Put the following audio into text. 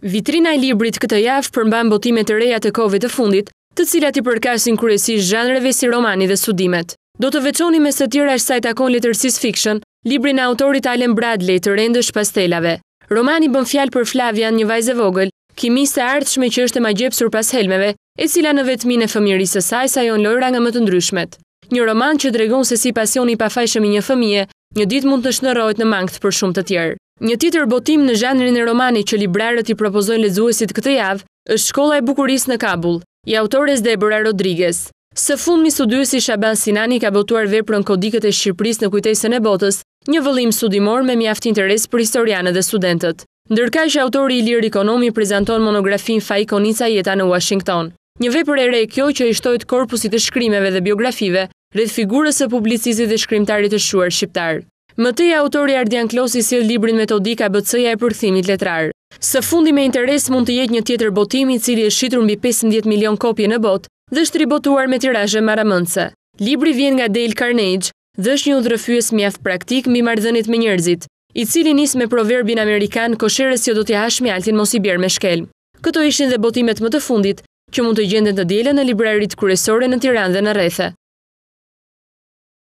Vitrina e librit këtë javë përmban botime të reja të kohëve të fundit, të cilat i përkasin kryesisht zhanreve si romani dhe studimet. Do të veçonim mes të tjerash sa i takon letërsisë fiction, librin e autorit Alan Bradley të rendësh pas thelave. Romani bën fjalë për Flavian, një vajzë e vogël, kimiste e ardhshme që është e magjepsur pas helmeve, e cila në vetminë e fëmijërisë së saj sajon lojëra nga më të ndryshmet. Një roman që tregon se si pasioni i pafajshëm i një fëmije, një ditë mund të shndërrohet në mankth për shumë të tjerë. Një tjetër botim në zhanrin e romanit që librarët i propozojnë lexuesit këtë javë është Shkolla e bukurisë në Kabul, i autores Deborah Rodriguez. Së fundmi studiuesi Shaban Sinani ka botuar veprën Kodikët e Shqipërisë në kujtesën e botës, një vëllim studimor me mjaft interes për historianët dhe studentët. Ndërkaq, autori Ilir Ikonomi prezanton monografinë Faik Konica jeta në Uashington. Një vepër e re kjo që i shtohet korpusit të shkrimeve dhe biografive rreth figurës së publicistit dhe shkrimtarit të shquar shqiptar. Më tej autori Ardian Klosi sjell librin metodik ABC-ja e përkthimit letrar. Së fundi me interes mund të jetë një tjetër botim i cili është shitur mbi pesëmbëdhjetë milionë kopje në botë dhe është ribotuar me tirazhe marramendëse. Libri vjen nga Dale Carnegie dhe është një udhërrëfyes mjaft praktik mbi marrëdhëniet me njerëzit, i cili nis me proverbin amerikan kosheres që do t'ia hash mjaltin mos i bjer me shkelm. Këto ishin dhe botimet më të fundit që mund të gjenden të dielën në libraritë kryesore në Tiranë dhe në rrethe.